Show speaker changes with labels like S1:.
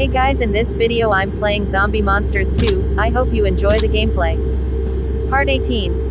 S1: Hey guys in this video I'm playing Zombie Monsters 2, I hope you enjoy the gameplay. Part 18.